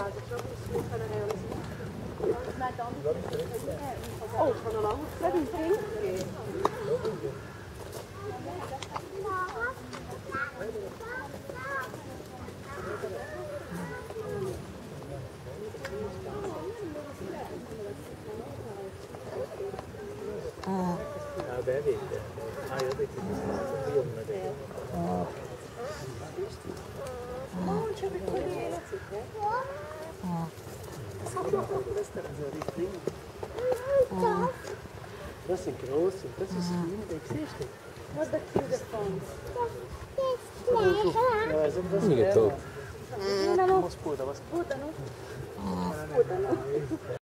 Oh, van een lang. Dat is een Ja, det vet Olha, Das sind große, das ist windig, siehst du? Was the cutest ones. Ja, sind das Mega top. Uma escuta, uma escuta, não? Escuta, não?